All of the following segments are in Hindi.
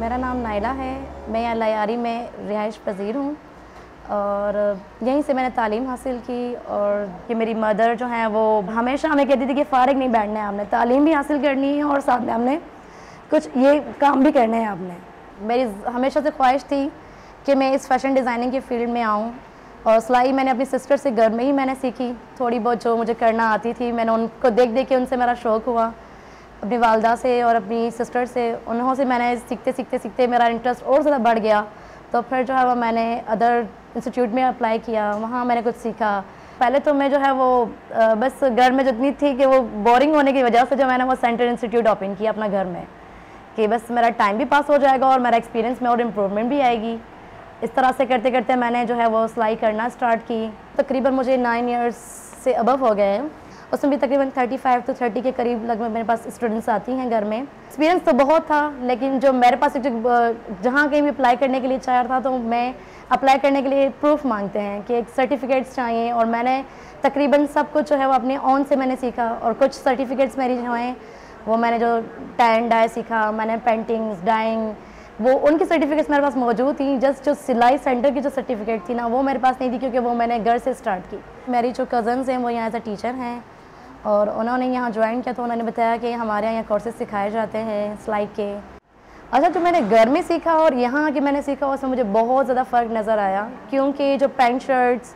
नायला है। मैं यहाँ लयारी में रिहाइश पजीर हूँ और यहीं से मैंने तालीम हासिल की और ये मेरी मदर जो हैं वो हमेशा हमें कहती थी कि फ़ारग नहीं बैठना है आपने। तालीम भी हासिल करनी है और साथ में हमने कुछ ये काम भी करने हैं आपने। मेरी हमेशा से ख्वाहिश थी कि मैं इस फ़ैशन डिज़ाइनिंग के फ़ील्ड में आऊँ और सिलाई मैंने अपनी सिस्टर से घर में ही मैंने सीखी। थोड़ी बहुत जो मुझे करना आती थी, मैंने उनको देख देख के उनसे मेरा शौक़ हुआ। अपनी वालदा से और अपनी सिस्टर से, उन्हों से मैंने सीखते सीखते सीखते मेरा इंटरेस्ट और ज़्यादा बढ़ गया। तो फिर जो है वो मैंने अदर इंस्टीट्यूट में अप्लाई किया, वहाँ मैंने कुछ सीखा। पहले तो मैं जो है वो बस घर में जितनी थी कि वो बोरिंग होने की वजह से जो मैंने वो सेंटर इंस्टीट्यूट ओपन किया अपना घर में, कि बस मेरा टाइम भी पास हो जाएगा और मेरा एक्सपीरियंस में और इम्प्रूवमेंट भी आएगी। इस तरह से करते करते मैंने जो है वो सिलाई करना स्टार्ट की। तकरीबन मुझे नाइन ईयर्स से अबव हो गए हैं। उसमें भी तकरीबन 35 टू 30 के करीब लगभग मेरे पास स्टूडेंट्स आती हैं घर में। एक्सपीरियंस तो बहुत था, लेकिन जो मेरे पास जो जहाँ कहीं भी अप्लाई करने के लिए चाह था तो मैं अप्लाई करने के लिए प्रूफ मांगते हैं कि एक सर्टिफिकेट्स चाहिए, और मैंने तकरीबन सब कुछ जो है वो अपने ऑन से मैंने सीखा, और कुछ सर्टिफिकेट्स मेरी जो हैं, वो मैंने जो टाइन डाई सीखा, मैंने पेंटिंग्स डाइंग वो उनकी सर्टिफिकेट्स मेरे पास मौजूद थी। जस्ट जो सिलाई सेंटर की जो सर्टिफिकेट थी ना, वो मेरे पास नहीं थी, क्योंकि वो मैंने घर से स्टार्ट की। मेरी जो कज़न्स हैं, वो यहाँ एज अ टीचर हैं और उन्होंने यहाँ ज्वाइन किया तो उन्होंने बताया कि हमारे यहाँ कोर्सेज सिखाए जाते हैं सिलाई के। अच्छा जो मैंने घर में सीखा और यहाँ आके मैंने सीखा, उसमें मुझे बहुत ज़्यादा फ़र्क नज़र आया, क्योंकि जो पैंट शर्ट्स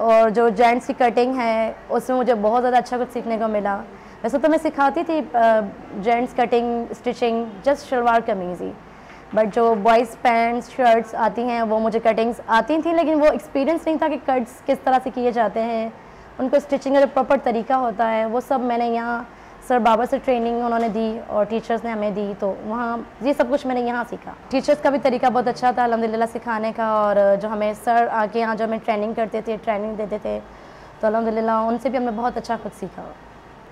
और जो जेंट्स की कटिंग है, उसमें मुझे बहुत ज़्यादा अच्छा कुछ सीखने को मिला। वैसे तो मैं सिखाती थी gents cutting stitching just salwar kameez but जो बॉयज़ पैंट्स शर्ट्स आती हैं, वो मुझे कटिंग्स आती थी, लेकिन वो एक्सपीरियंस नहीं था कि कट्स किस तरह से किए जाते हैं। उनको स्टिचिंग का जो प्रॉपर तरीका होता है, वो सब मैंने यहाँ सर बाबा से ट्रेनिंग उन्होंने दी और टीचर्स ने हमें दी तो वहाँ ये सब कुछ मैंने यहाँ सीखा। टीचर्स का भी तरीका बहुत अच्छा था अलहमदिल्ला सिखाने का और जो हमें सर आके यहाँ जो हमें ट्रेनिंग करते थे ट्रेनिंग देते थे तो अलहमदिल्ला उनसे भी हमने बहुत अच्छा कुछ सीखा।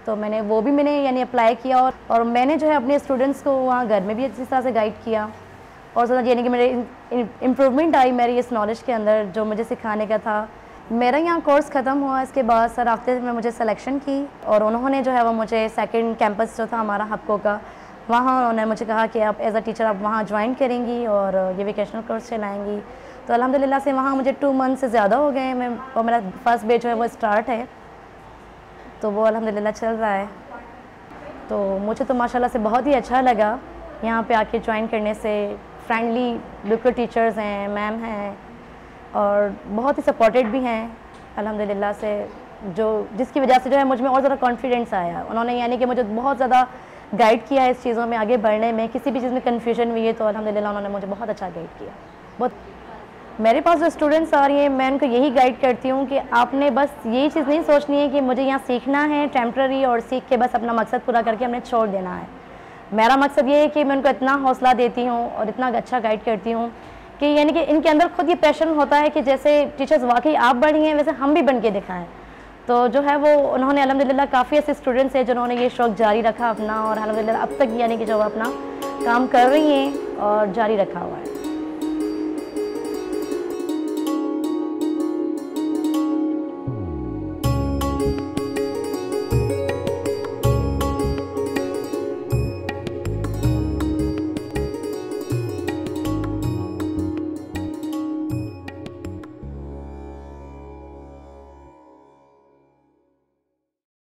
तो मैंने वो भी मैंने यानी अप्लाई किया और और मैंने जो है अपने स्टूडेंट्स को वहाँ घर में भी अच्छी तरह से गाइड किया। और ज़्यादा यानी कि मेरे इम्प्रूवमेंट आई मेरी इस नॉलेज के अंदर जो मुझे सिखाने का था। मेरा यहाँ कोर्स ख़त्म हुआ, इसके बाद सर हफ़्ते में मुझे सिलेक्शन की और उन्होंने जो है वो मुझे सेकंड कैंपस जो था हमारा हपको का, वहाँ उन्होंने मुझे कहा कि आप एज अ टीचर आप वहाँ ज्वाइन करेंगी और ये वेकेशनल कोर्स चलाएँगी। तो अलहमदिल्ला से वहाँ मुझे टू मंथ से ज़्यादा हो गए मैं और मेरा फ़र्स्ट बेच जो है वो स्टार्ट है। तो वो अलहमदिल्ला चल रहा है। तो मुझे तो माशाल्लाह से बहुत ही अच्छा लगा यहाँ पे आके ज्वाइन करने से। फ्रेंडली बिल्कुल टीचर्स हैं मैम हैं। और बहुत ही सपोर्टेड भी हैं, अल्हम्दुलिल्लाह से, जो, जिसकी वजह से जो है मुझ और ज़्यादा कॉन्फिडेंस आया। उन्होंने यानी कि मुझे बहुत ज़्यादा गाइड किया है इस चीज़ों में आगे बढ़ने में। किसी भी चीज़ में कन्फ्यूज़न हुई है तो अलहमदिल्ला उन्होंने मुझे बहुत अच्छा गाइड किया। बहुत, मेरे पास जो स्टूडेंट्स आ रही हैं, मैं उनको यही गाइड करती हूँ कि आपने बस यही चीज़ नहीं सोचनी है कि मुझे यहाँ सीखना है टेम्प्रेरी और सीख के बस अपना मकसद पूरा करके हमने छोड़ देना है। मेरा मकसद ये है कि मैं उनको इतना हौसला देती हूँ और इतना अच्छा गाइड करती हूँ। कि यानी कि इनके अंदर खुद ये पैशन होता है कि जैसे टीचर्स वाकई आप बढ़ी हैं, वैसे हम भी बन के दिखाएँ। तो जो है वो उन्होंने अलहमदिल्ला काफ़ी ऐसे स्टूडेंट्स हैं जिन्होंने ये शौक़ जारी रखा अपना और अलहमदिल्ला अब तक यानी कि जो अपना काम कर रही हैं और जारी रखा हुआ है।